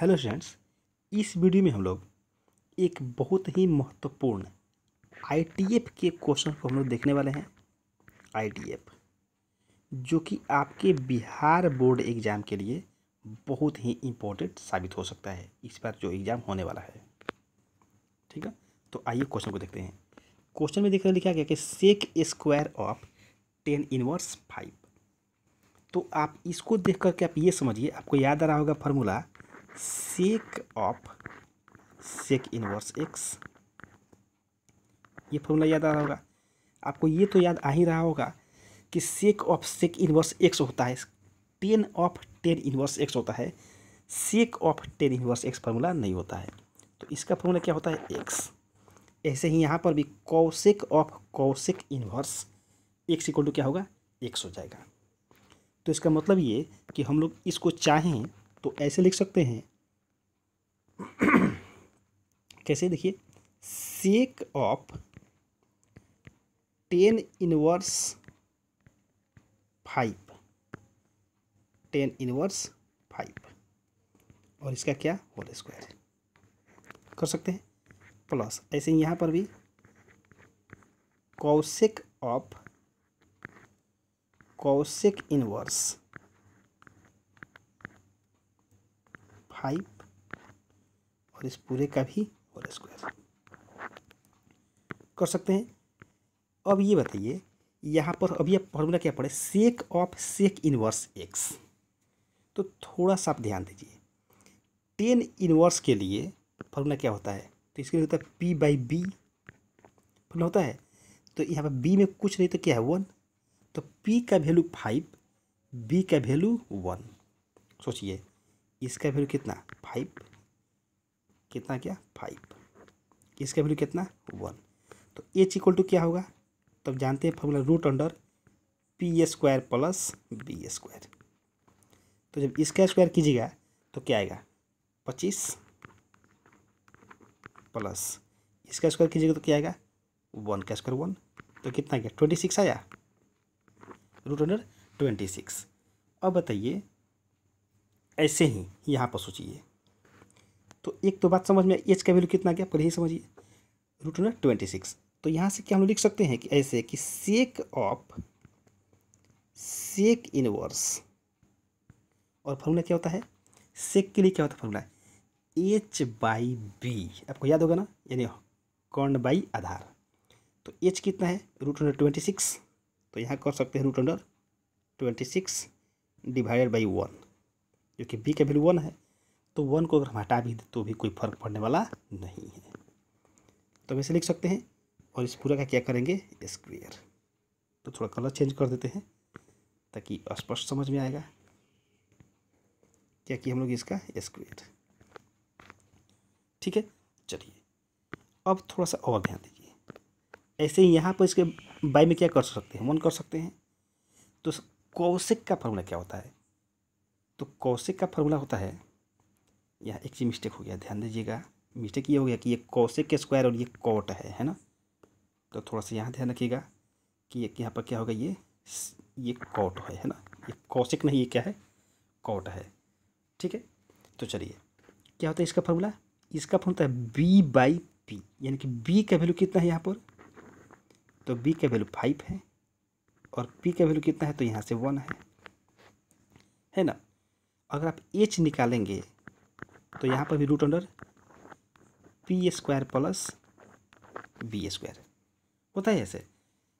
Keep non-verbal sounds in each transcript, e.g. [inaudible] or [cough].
Hello students, इस video में हम लोग एक बहुत ही महत्वपूर्ण आईटीएफ के क्वेश्चन को हम लोग देखने वाले हैं। आईटीएफ जो कि आपके बिहार बोर्ड एग्ज़ाम के लिए बहुत ही इम्पोर्टेंट साबित हो सकता है। इस बार जो एग्ज़ाम होने वाला है, ठीक है? तो आइए क्वेश्चन को देखते हैं। क्वेश्चन में देखकर लिखा गया कि sec square of tan inverse five तो आप इसको देख करके आप ये समझिए, आपको याद आ रहा होगा formula sec of sec inverse x ये फॉर्मूला याद आ रहा होगा। आपको ये तो याद आ ही रहा होगा कि sec of sec inverse x होता है। Tan of tan inverse x होता है। Sec of tan inverse x formula नहीं होता है। तो इसका फॉर्मूला क्या होता है? एक्स ऐसे ही यहाँ पर भी cosec of cosec inverse x equal to क्या होगा? एक्स हो जाएगा। तो इसका मतलब ये कि हम लोग इसको चाहें तो ऐसे लिख सकते हैं। [clears throat] कैसे देखिए? Sec of tan inverse five tan inverse five और इसका क्या? होल स्क्वायर कर सकते हैं? प्लस ऐसे यहाँ पर भी। Cosec of cosec inverse five और इस पूरे का भी होल स्क्वायर कर सकते हैं। अब ये बताइए, यहाँ पर अभी आप फॉर्मूला क्या पड़े sec of sec inverse x तो थोड़ा सा आप ध्यान दीजिए। टेन इनवर्स के लिए फॉर्मूला क्या होता है? तो इसके लिए होता है पी बाई बी फॉर्मूला होता है? तो यहाँ पर बी में कुछ नहीं तो क्या है? वन तो पी का वैल्यू फाइव बी का वैल्यू वन सोचिए। इसका वैल्यू कितना? फाइव कितना क्या? फाइव इसका वैल्यू कितना? वन तो एच इक्वल टू क्या होगा? तब तो जानते हैं formula root under P square plus B square तो जब इसका स्क्वायर कीजिएगा तो क्या आएगा? पच्चीस प्लस इसका स्क्वायर कीजिएगा तो क्या आएगा? वन का स्क्वायर वन तो कितना गया? ट्वेंटी सिक्स आया? रूट अंडर ट्वेंटी सिक्स अब बताइए ऐसे ही यहाँ पर सोचिए। तो एक तो बात समझ में एच का वैल्यू कितना गया पहले ही समझिए। रूट अंडर ट्वेंटी सिक्स तो यहाँ से क्या हम लिख सकते हैं कि ऐसे कि सेक ऑफ़ सेक इनवर्स और फॉर्मूला क्या होता है? सेक के लिए क्या होता है फॉर्मूला एच बाई बी आपको याद होगा ना? यानी कर्ण बाई आधार। तो एच कितना है? रूट अंडर ट्वेंटी सिक्स तो यहाँ कर सकते हैं root under twenty six divided by one जो कि बी का वैल्यू वन है तो वन को अगर हम हटा भी दें तो भी कोई फ़र्क पड़ने वाला नहीं है। तो वैसे लिख सकते हैं और इस पूरा का क्या करेंगे? स्क्वेयर तो थोड़ा कलर चेंज कर देते हैं, ताकि स्पष्ट समझ में आएगा क्या कि हम लोग इसका स्क्वेयर ठीक है? चलिए, अब थोड़ा सा और ध्यान दीजिए। ऐसे ही यहाँ पर इसके बाई में क्या कर सकते हैं? वन कर सकते हैं। तो कौशिक का फॉर्मूला क्या होता है? तो कौशिक का फॉर्मूला होता है। यहाँ एक चीज़ मिस्टेक हो गया, ध्यान दीजिएगा। मिस्टेक ये हो गया कि ये कौशिक के स्क्वायर और ये कॉट है है ना? तो थोड़ा सा यहाँ ध्यान रखिएगा कि ये यहाँ पर क्या होगा, ये ये कॉट है है ना? ये कौशिक नहीं, ये क्या है? कॉट है। ठीक है? तो चलिए, क्या होता है इसका फॉर्मूला इसका फॉर्मूला है बी बाई पी यानी कि बी का वैल्यू कितना है यहाँ पर? तो बी का वैल्यू फाइव है और पी का वैल्यू कितना है? तो यहाँ से वन है। है ना? अगर आप एच निकालेंगे तो यहाँ पर भी root under P square plus B square होता है ऐसे।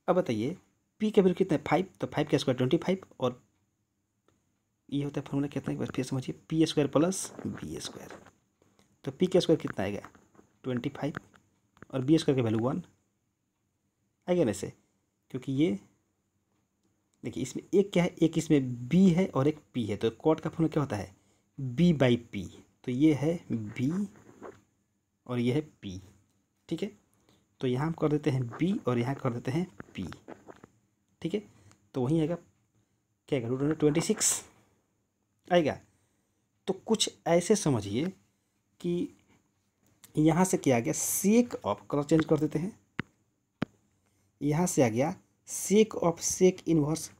अब बताइए पी का वैल्यू कितना? है फाइव तो फाइव का स्क्वायर ट्वेंटी फाइव और ये होता है फॉर्मूला कितना? है फिर समझिए P square plus B square तो पी का स्क्वायर कितना आएगा? ट्वेंटी फाइव और बी स्क्वायर का वैल्यू वन आएगा ना ऐसे क्योंकि ये देखिए, इसमें एक क्या है? एक इसमें बी है और एक पी है। तो कॉट का फॉर्मूला क्या होता है? बी बाई पी तो ये है बी और ये है पी ठीक है? तो यहाँ कर देते हैं बी और यहाँ कर देते हैं पी ठीक है? तो वहीं आएगा। क्या आएगा? रूट ट्वेंटी सिक्स आएगा। तो कुछ ऐसे समझिए कि यहाँ से क्या आ गया? सेक ऑफ़ कलर चेंज कर देते हैं। यहाँ से आ गया sec of sec inverse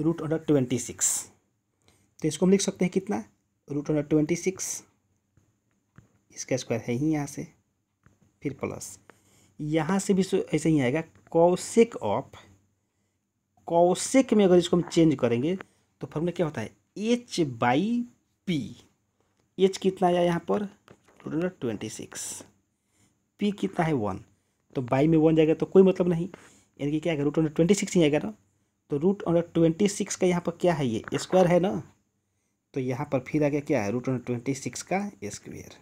root under twenty six तो इसको हम लिख सकते हैं कितना? रूट अंडर ट्वेंटी सिक्स इसका स्क्वायर है ही यहाँ से, फिर प्लस यहाँ से भी ऐसे ही आएगा कौशिक ऑफ़ कौशिक में अगर इसको हम चेंज करेंगे तो फॉर्मूला क्या होता है? एच बाई पी एच कितना आया यहाँ पर? Root under twenty six P कितना है वन तो बाई में वन जाएगा तो कोई मतलब नहीं। यानी कि क्या आएगा? रूट अंडर ट्वेंटी सिक्स ही आएगा ना? तो रूट अंडर ट्वेंटी सिक्स का यहाँ पर क्या है ये? स्क्वायर है ना? तो यहाँ पर फिर आ गया क्या है? रूट अंडर ट्वेंटी सिक्स का स्क्वेयर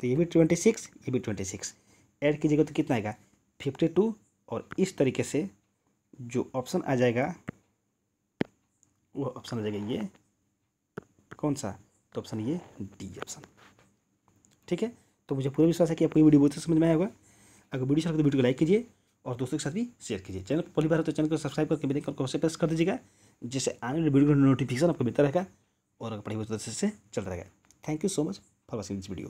तो ये भी ट्वेंटी सिक्स ये भी ट्वेंटी सिक्स ऐड कीजिएगा तो कितना आएगा? फिफ्टी टू और इस तरीके से जो ऑप्शन आ जाएगा, वो ऑप्शन आ जाएगा ये। कौन सा? तो ऑप्शन ये डी ऑप्शन ठीक है? तो मुझे पूरा विश्वास है कि आपको ये वीडियो बहुत समझ में आया होगा। अगर वीडियो अच्छा तो वीडियो को लाइक कीजिए। और दोस्तों के साथ भी शेयर कीजिए। चैनल पहली बार हो तो चैनल को सब्सक्राइब करके मेरे को से प्रेस कर दीजिएगा, जिससे आने वाले वीडियो का नोटिफिकेशन आपको मिलता रहेगा और अगर पढ़ाई से चलता रहेगा। Thank you so much for watching this video